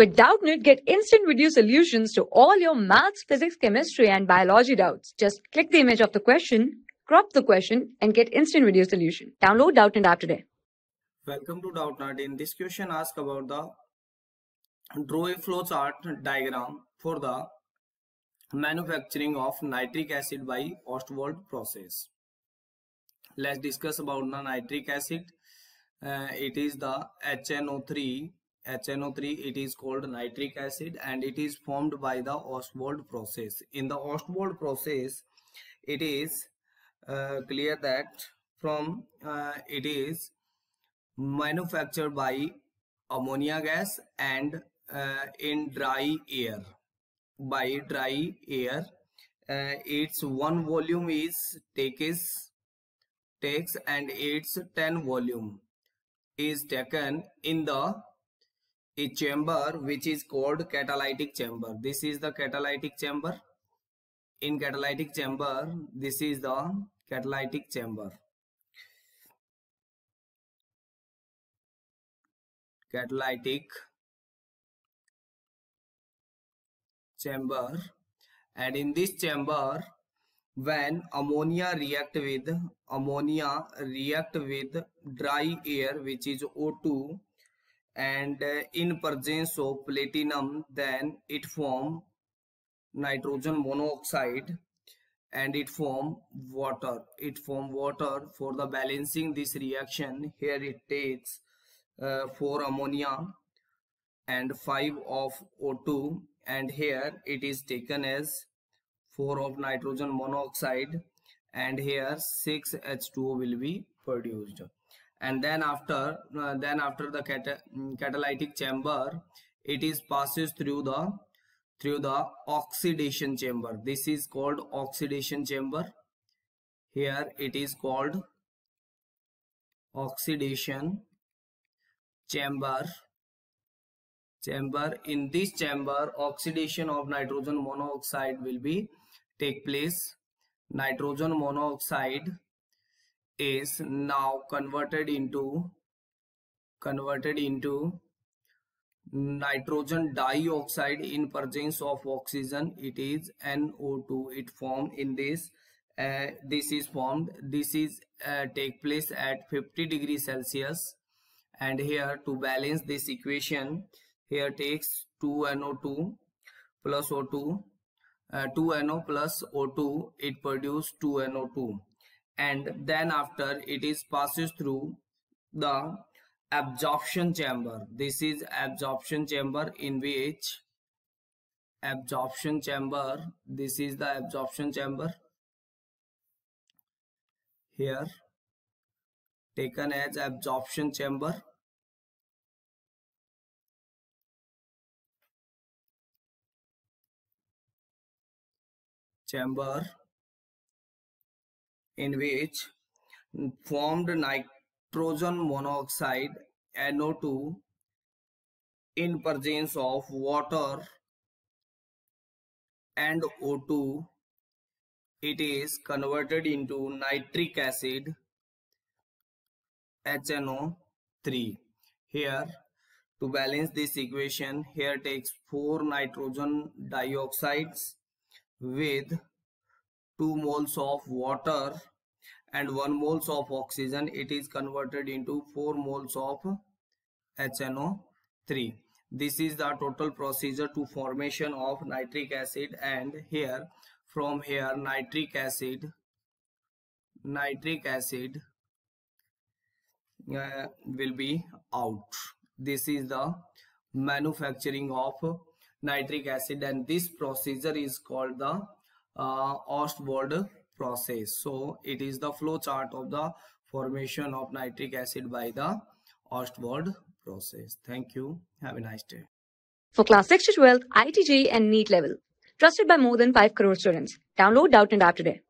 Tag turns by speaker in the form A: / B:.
A: With Doubtnut, get instant video solutions to all your maths, physics, chemistry, and biology doubts. Just click the image of the question, crop the question, and get instant video solution. Download Doubtnut app today.
B: Welcome to Doubtnut. In this question, ask about the draw a flowchart diagram for the manufacturing of nitric acid by Ostwald process. Let's discuss about the nitric acid. Uh, it is the HNO3 HNO3 it is called nitric acid and it is formed by the Ostwald process. In the Ostwald process it is uh, clear that from uh, it is manufactured by ammonia gas and uh, in dry air by dry air uh, its one volume is takes takes and its 10 volume is taken in the a chamber which is called catalytic chamber. This is the catalytic chamber. In catalytic chamber this is the catalytic chamber. Catalytic chamber. And in this chamber when ammonia react with ammonia react with dry air which is O2 and uh, in presence of platinum then it form nitrogen monoxide and it form water. It form water for the balancing this reaction. Here it takes uh, 4 ammonia and 5 of O2 and here it is taken as 4 of nitrogen monoxide and here 6 H2O will be produced and then after uh, then after the cat mm, catalytic chamber it is passes through the through the oxidation chamber. This is called oxidation chamber. Here it is called oxidation chamber. Chamber in this chamber oxidation of nitrogen monoxide will be take place. Nitrogen monoxide is now converted into converted into nitrogen dioxide in presence of oxygen. It is NO2 it formed in this uh, this is formed. This is uh, take place at 50 degrees Celsius. And here to balance this equation here takes 2NO2 plus O2 uh, 2NO plus O2 it produce 2NO2 and then after it is passes through the absorption chamber. This is absorption chamber in which absorption chamber this is the absorption chamber. Here taken as absorption chamber. Chamber in which formed nitrogen monoxide NO2 in presence of water and O2 it is converted into nitric acid HNO3 here to balance this equation here takes 4 nitrogen dioxides with 2 moles of water and 1 moles of oxygen. It is converted into 4 moles of HNO3 this is the total procedure to formation of nitric acid and here from here nitric acid nitric acid uh, will be out. This is the manufacturing of nitric acid and this procedure is called the uh, Ostwald process. So it is the flow chart of the formation of nitric acid by the Ostwald process. Thank you. Have a nice day.
A: For class 6 to 12, IIT-JEE and NEET level. Trusted by more than 5 crore students. Download Doubtnut app today.